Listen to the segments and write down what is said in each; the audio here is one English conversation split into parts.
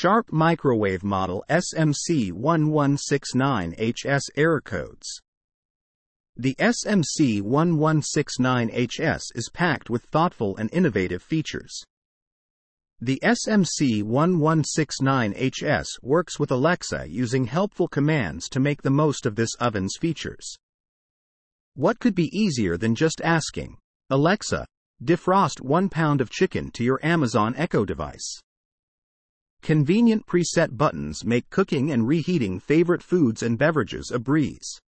Sharp Microwave Model SMC1169HS Error Codes. The SMC1169HS is packed with thoughtful and innovative features. The SMC1169HS works with Alexa using helpful commands to make the most of this oven's features. What could be easier than just asking, Alexa, defrost one pound of chicken to your Amazon Echo device? Convenient preset buttons make cooking and reheating favorite foods and beverages a breeze.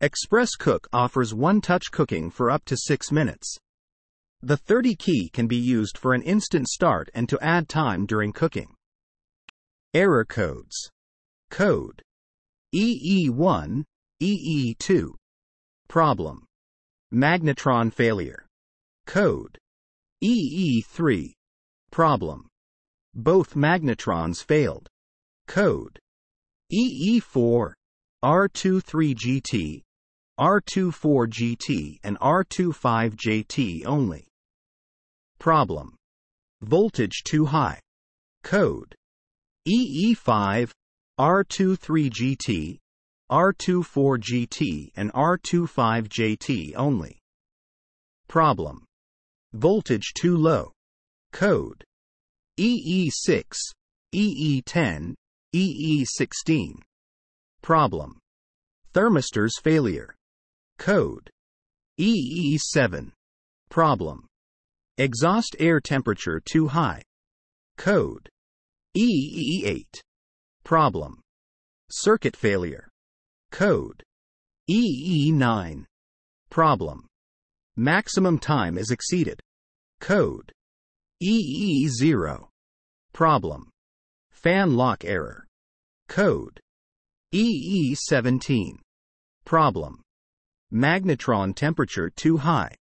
Express Cook offers one touch cooking for up to 6 minutes. The 30 key can be used for an instant start and to add time during cooking. Error codes Code EE1, EE2. Problem Magnetron failure. Code EE3. Problem both magnetrons failed. Code EE4, R23GT, R24GT, and R25JT only. Problem Voltage too high. Code EE5, R23GT, R24GT, and R25JT only. Problem Voltage too low. Code EE6, EE10, EE16. Problem. Thermistor's failure. Code. EE7. Problem. Exhaust air temperature too high. Code. EE8. Problem. Circuit failure. Code. EE9. Problem. Maximum time is exceeded. Code. EE0. Problem. Fan lock error. Code. EE17. Problem. Magnetron temperature too high.